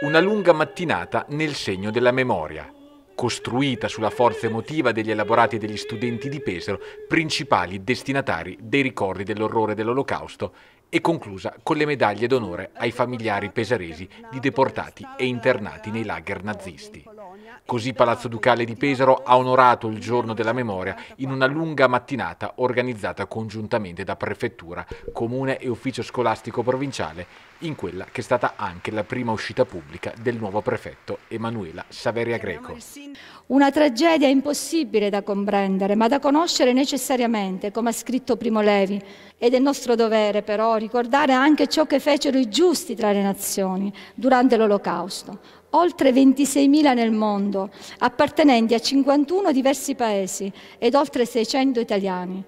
Una lunga mattinata nel segno della memoria, costruita sulla forza emotiva degli elaborati degli studenti di Pesaro, principali destinatari dei ricordi dell'orrore dell'Olocausto, e conclusa con le medaglie d'onore ai familiari pesaresi di deportati e internati nei lager nazisti. Così Palazzo Ducale di Pesaro ha onorato il giorno della memoria in una lunga mattinata organizzata congiuntamente da Prefettura, Comune e Ufficio Scolastico Provinciale, in quella che è stata anche la prima uscita pubblica del nuovo prefetto Emanuela Saveria Greco. Una tragedia impossibile da comprendere, ma da conoscere necessariamente, come ha scritto Primo Levi. Ed è nostro dovere però ricordare anche ciò che fecero i giusti tra le nazioni durante l'Olocausto oltre 26.000 nel mondo, appartenenti a 51 diversi paesi ed oltre 600 italiani.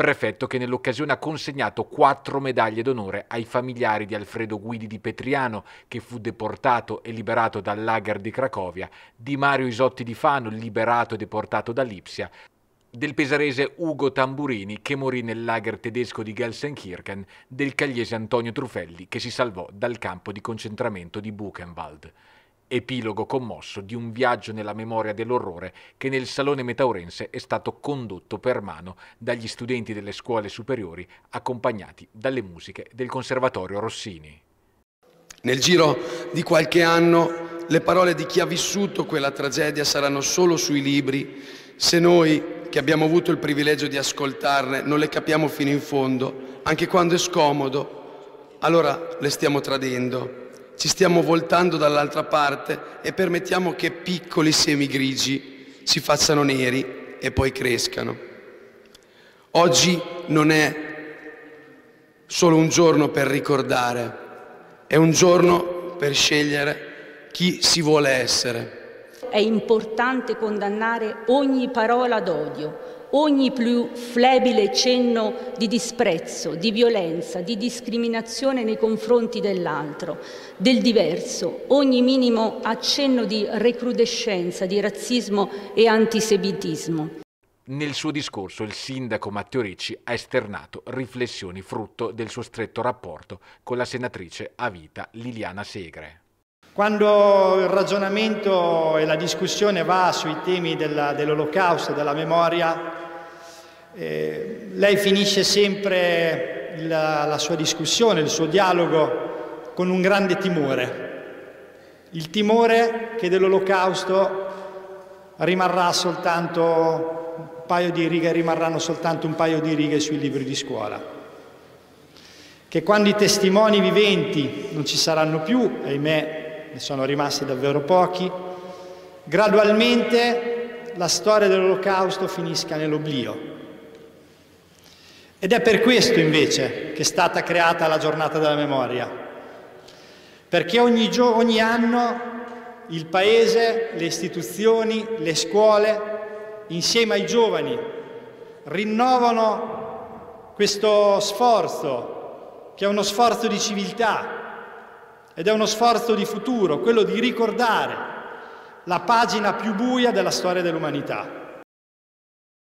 Prefetto che nell'occasione ha consegnato quattro medaglie d'onore ai familiari di Alfredo Guidi di Petriano, che fu deportato e liberato dal lager di Cracovia, di Mario Isotti di Fano, liberato e deportato da Lipsia, del pesarese Ugo Tamburini che morì nel lager tedesco di Gelsenkirchen, del cagliese Antonio Trufelli che si salvò dal campo di concentramento di Buchenwald. Epilogo commosso di un viaggio nella memoria dell'orrore che nel Salone Metaurense è stato condotto per mano dagli studenti delle scuole superiori accompagnati dalle musiche del Conservatorio Rossini. Nel giro di qualche anno le parole di chi ha vissuto quella tragedia saranno solo sui libri se noi che abbiamo avuto il privilegio di ascoltarne non le capiamo fino in fondo, anche quando è scomodo, allora le stiamo tradendo. Ci stiamo voltando dall'altra parte e permettiamo che piccoli semi grigi si facciano neri e poi crescano. Oggi non è solo un giorno per ricordare, è un giorno per scegliere chi si vuole essere è importante condannare ogni parola d'odio, ogni più flebile cenno di disprezzo, di violenza, di discriminazione nei confronti dell'altro, del diverso, ogni minimo accenno di recrudescenza, di razzismo e antisemitismo. Nel suo discorso il sindaco Matteo Ricci ha esternato riflessioni frutto del suo stretto rapporto con la senatrice a vita Liliana Segre. Quando il ragionamento e la discussione va sui temi della, dell'olocausto, della memoria, eh, lei finisce sempre il, la sua discussione, il suo dialogo con un grande timore. Il timore che dell'olocausto rimarrà soltanto un paio di righe, rimarranno soltanto un paio di righe sui libri di scuola. Che quando i testimoni viventi non ci saranno più, ahimè, ne sono rimasti davvero pochi, gradualmente la storia dell'Olocausto finisca nell'oblio. Ed è per questo invece che è stata creata la giornata della memoria, perché ogni, ogni anno il Paese, le istituzioni, le scuole, insieme ai giovani, rinnovano questo sforzo, che è uno sforzo di civiltà, ed è uno sforzo di futuro, quello di ricordare la pagina più buia della storia dell'umanità.